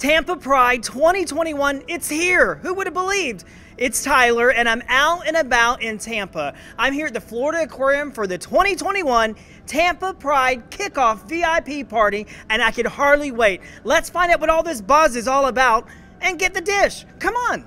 Tampa Pride 2021, it's here. Who would have believed? It's Tyler, and I'm out and about in Tampa. I'm here at the Florida Aquarium for the 2021 Tampa Pride Kickoff VIP Party, and I can hardly wait. Let's find out what all this buzz is all about and get the dish. Come on.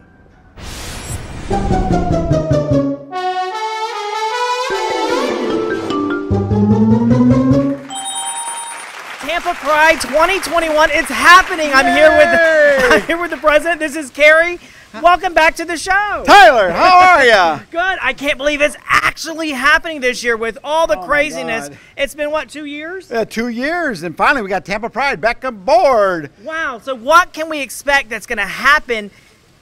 Tampa Pride 2021. It's happening. I'm here with I'm here with the president. This is Carrie. Welcome back to the show. Tyler, how are you? Good. I can't believe it's actually happening this year with all the Oh craziness. It's been what, 2 years? Uh, two years, and finally we got Tampa Pride back on board. Wow. So what can we expect that's going to happen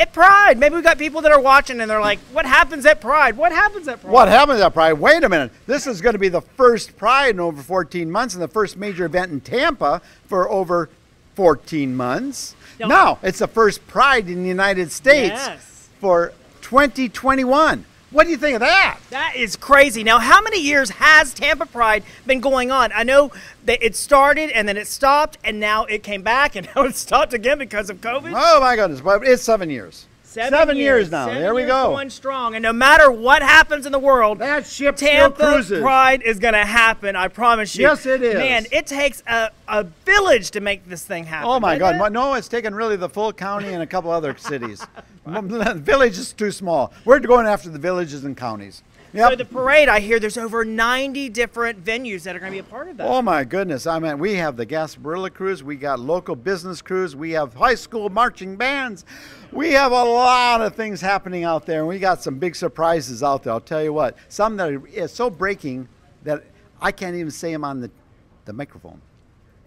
at Pride? Maybe we've got people that are watching and they're like, "What happens at Pride? What happens at Pride?" What happens at Pride? Wait a minute. This is going to be the first Pride in over 14 months and the first major event in Tampa for over 14 months. No. Now, it's the first Pride in the United States Yes. for 2021. What do you think of that? That is crazy. Now, how many years has Tampa Pride been going on? I know that it started and then it stopped, and now it came back, and now it stopped again because of COVID. Oh my goodness, but it's seven years. Years, now. Seven there we years go. Going strong, and no matter what happens in the world, That ship Tampa. Pride is going to happen. I promise you. Yes, it is. Man, it takes a, a village to make this thing happen. Oh my God! it? No, it's taken really the full county and a couple other cities. Village is too small. We're going after the villages and counties. Yep. So the parade, I hear there's over 90 different venues that are going to be a part of that. Oh my goodness! I mean, we have the Gasparilla crews, we got local business crews, we have high school marching bands, we have a lot of things happening out there, and we got some big surprises out there. I'll tell you what, some that are so breaking that I can't even say them on the, the microphone.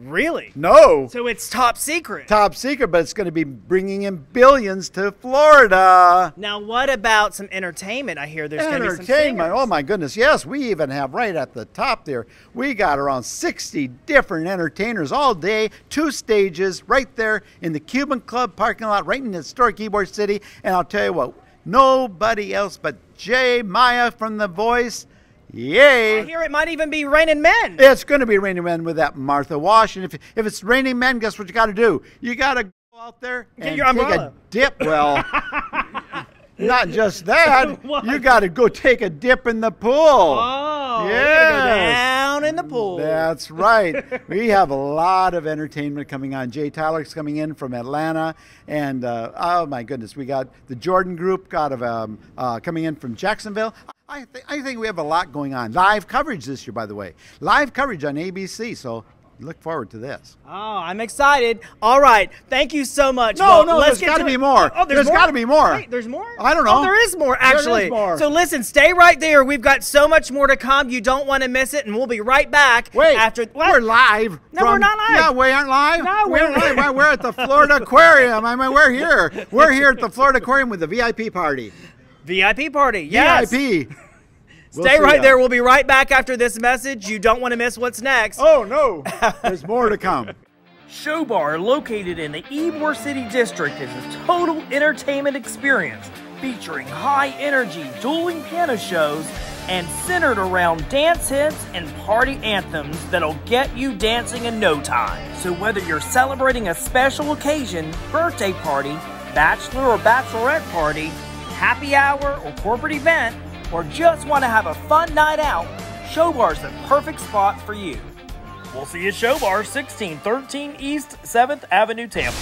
Really? No, So it's top secret. top secret, but it's going to be bringing in billions to Florida. Now, what about some entertainment? I hear there's going to be some Entertainment. Oh my goodness. Yes, we even have right at the top there. We got around 60 different entertainers all day, two stages right there in the Cuban Club parking lot, right in the historic Ybor City. And I'll tell you what, nobody else but Jay Maya from The Voice. I Yay! hear it might even be Raining Men. It's going to be Raining Men with that Martha Wash. And if, if it's Raining Men, guess what you got to do? You got to go out there Get and your take a dip. Well, not just that. You got to go take a dip in the pool. Oh, we're gonna go Yes. down in the pool. That's right. we have a lot of entertainment coming on. Jay Tyler's coming in from Atlanta, and uh, oh my goodness, we got the Jordan Group out of um, uh, coming in from Jacksonville. I, th- I think we have a lot going on. Live coverage this year, by the way. Live coverage on ABC. So look forward to this. Oh, I'm excited. All right. Thank you so much. No, Well, no, let's there's get gotta be more. Oh, there's, There's more? gotta be more. Wait, there's more? I don't Oh, know. there is more, is actually. more. So listen, stay right there. We've got so much more to come. You don't want to miss it, and we'll be right back Wait, after. What? we're live. No, we're not live. Yeah, we aren't live. No, we're, we're- live. We're at the Florida Aquarium. I mean, we're here. We're here at the Florida Aquarium with the VIP party. VIP party. Yes. VIP. We'll Stay right ya. there. We'll be right back after this message. You don't want to miss what's next. Oh no, there's more to come. Show Bar, located in the Ybor City District, is a total entertainment experience featuring high energy dueling piano shows and centered around dance hits and party anthems that'll get you dancing in no time. So, whether you're celebrating a special occasion, birthday party, bachelor or bachelorette party, happy hour or corporate event, or just want to have a fun night out, Show Bar's the perfect spot for you. We'll see you at Show Bar, 1613 East 7th Avenue, Tampa.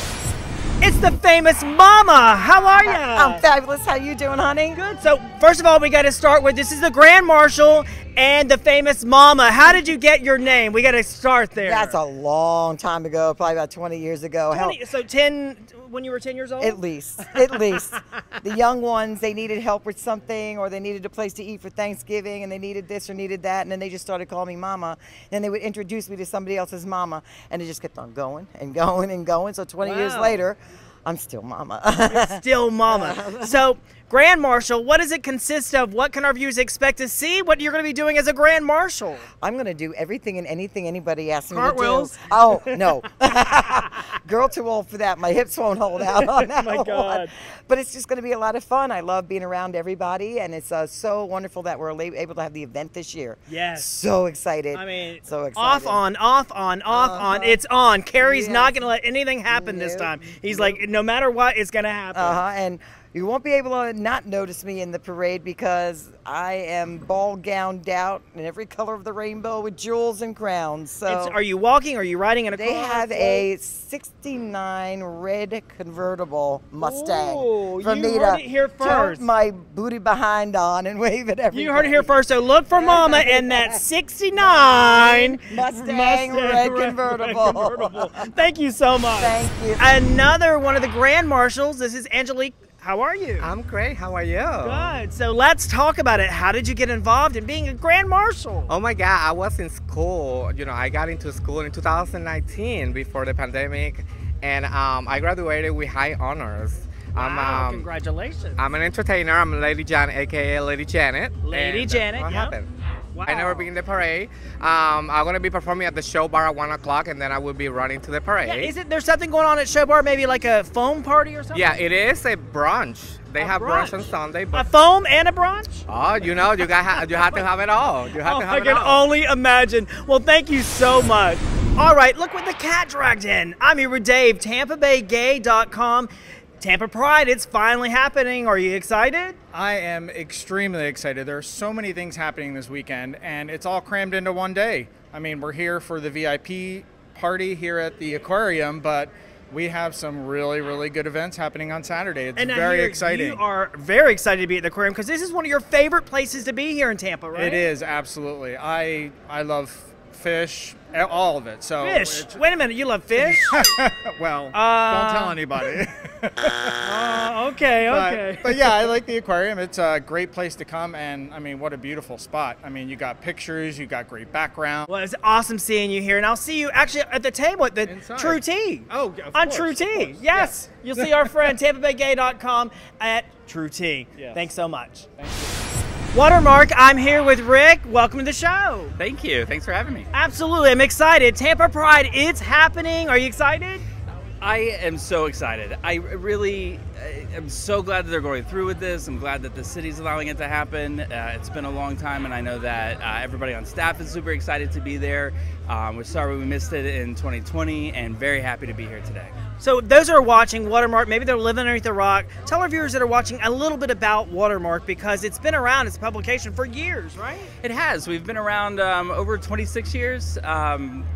It's the famous Mama. How are you? I'm fabulous. How you doing, honey? Good. So, first of all, we got to start with this is the Grand Marshal and the famous Mama. How did you get your name? We got to start there. That's a long time ago, probably about 20 years ago. Hell, 20 so 10 when you were 10 years old? At least, at least. the young ones, they needed help with something, or they needed a place to eat for Thanksgiving, and they needed this or needed that, and then they just started calling me Mama. Then they would introduce me to somebody else's Mama, and it just kept on going and going and going. So 20 years later, I'm still Mama. Still Mama. So, Grand Marshal, what does it consist of? What can our viewers expect to see? What you're going to be doing as a Grand Marshal? I'm going to do everything and anything anybody asks me Cartwheels? to do. Oh, no. Girl too old for that. My hips won't hold out on that Oh My one. God. But it's just going to be a lot of fun. I love being around everybody, and it's uh, so wonderful that we're able to have the event this year. Yes. So excited. I mean, so excited. off on, off on, off on. Uh-huh. It's on. Carrie's not going to let anything happen this time. He's like, no matter what, it's going to happen. Uh huh. And you won't be able to not notice me in the parade because I am ball gowned out in every color of the rainbow with jewels and crowns. So It's- are you walking? Are you riding in a they have a 69 red convertible Mustang Ooh, you heard it here first. my booty behind on and wave at everybody. You heard it here first. So look for Mama in that 69 Mustang red convertible. convertible. Thank you so much. Thank you. Another one of the grand marshals. This is Angelique. How are you? I'm great. How are you? Good. So let's talk about it. How did you get involved in being a grand marshal? Oh my God, I was in school. You know, I got into school in 2019 before the pandemic, and um, I graduated with high honors. I'm, Wow, um, congratulations. I'm an entertainer. I'm Lady Janet, aka Lady Janet. Lady Janet, What yep. happened? Wow. I never been in the parade. Um, I'm gonna be performing at the show bar at one o'clock, and then I will be running to the parade. Yeah, is it there's something going on at Show Bar? Maybe like a foam party or something? Yeah, it is a brunch. They A have brunch. on brunch. Sunday, A foam and a brunch? oh, you know, you got you have to have it all. You have Oh, to have it all. I can only imagine. Well, thank you so much. All right, look what the cat dragged in. I'm here with Dave, TampaBayGay.com. Tampa Pride, it's finally happening. Are you excited? I am extremely excited. There are so many things happening this weekend, and it's all crammed into one day. I mean, we're here for the VIP party here at the aquarium, but we have some really, really good events happening on Saturday. It's I very exciting. You are very excited to be at the aquarium because this is one of your favorite places to be here in Tampa, right? It is absolutely. I I love fish, all of it. So Fish. it's- Wait a minute, you love fish? well, Uh, don't tell anybody. uh, okay, okay. But, yeah, I like the aquarium. It's a great place to come, and I mean, what a beautiful spot. I mean, you got pictures, you got great background. Well, it's awesome seeing you here, and I'll see you actually at the table at the Inside. True Tea. Oh, on course, True Tea. Yes, you'll see our friend TampaBayGay.com at True Tea. Yes. Thanks so much. Watermark, I'm here with Rick. Welcome to the show. Thank you. Thanks for having me. Absolutely, I'm excited. Tampa Pride, it's happening. Are you excited? I am so excited. I really I am so glad that they're going through with this. I'm glad that the city's allowing it to happen. Uh, it's been a long time, and I know that uh, everybody on staff is super excited to be there. Um, we're sorry we missed it in 2020, and very happy to be here today. So those are watching Watermark, maybe they're living underneath a rock. Tell our viewers that are watching a little bit about Watermark because it's been around, it's a publication for years, right? It has. We've been around um, over 26 years. Um,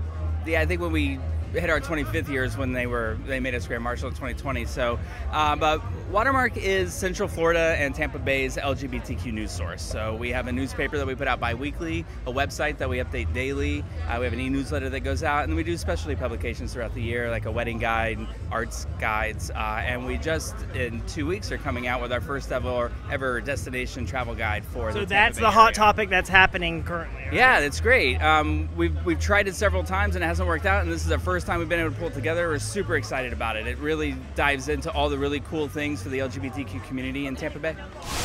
yeah, I think when we hit our 25th years when they were they made us Grand Marshal in 2020. So, uh, but Watermark is Central Florida and Tampa Bay's LGBTQ news source. So we have a newspaper that we put out bi-weekly, a website that we update daily. Uh, we have an e-newsletter that goes out, and we do specialty publications throughout the year, like a wedding guide, arts guides, uh, and we just in two weeks are coming out with our first ever ever destination travel guide for. So the that's Bay the hot area. topic that's happening currently. right? Yeah, that's great. Um, we've, we've tried it several times and it hasn't worked out, and this is the first time we've been able to pull it together. We're super excited about it. It really dives into all the really cool things for the LGBTQ community in Tampa Bay.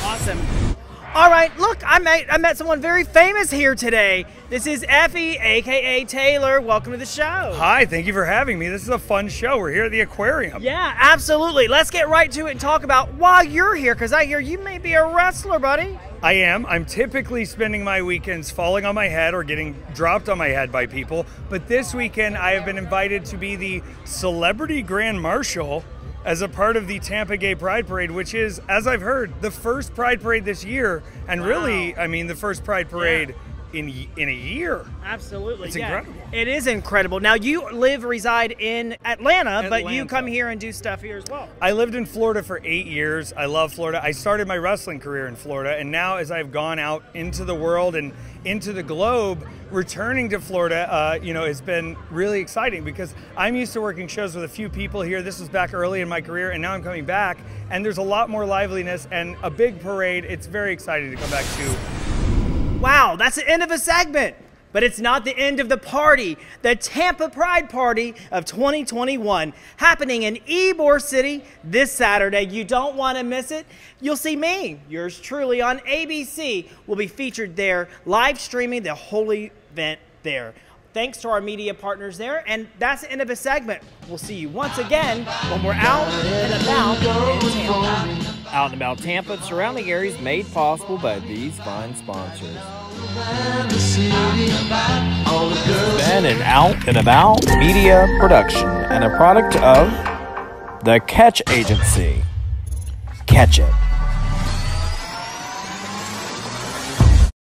Awesome. All right, look, I met I met someone very famous here today. This is Effy, aka Taylor. Welcome to the show. Hi, thank you for having me. This is a fun show. We're here at the aquarium. Yeah, absolutely. Let's get right to it and talk about why you're here, because I hear you may be a wrestler, buddy. I am. I'm typically spending my weekends falling on my head or getting dropped on my head by people. But this weekend, I have been invited to be the celebrity grand marshal as a part of the Tampa Gay Pride Parade, which is, as I've heard, the first Pride Parade this year. And really, I mean, the first Pride Parade in, in a year. Absolutely. It's yeah. incredible. It is incredible. Now you live reside in Atlanta, but you come here and do stuff here as well. I lived in Florida for eight years. I love Florida. I started my wrestling career in Florida, and now as I've gone out into the world and into the globe, returning to Florida, uh, you know, has been really exciting because I'm used to working shows with a few people here. This was back early in my career, and now I'm coming back, and there's a lot more liveliness and a big parade. It's very exciting to come back to. Wow, that's the end of a segment. But it's not the end of the party. The Tampa Pride Party of 2021 happening in Ybor City this Saturday. You don't want to miss it. You'll see me, yours truly, on ABC. We'll be featured there, live streaming the whole event there. Thanks to our media partners there. And that's the end of the segment. We'll see you once again when we're out and about in Tampa. Out and about Tampa and surrounding areas made possible by these fine sponsors. Been and out and about media production and a product of the Catch Agency. Catch it.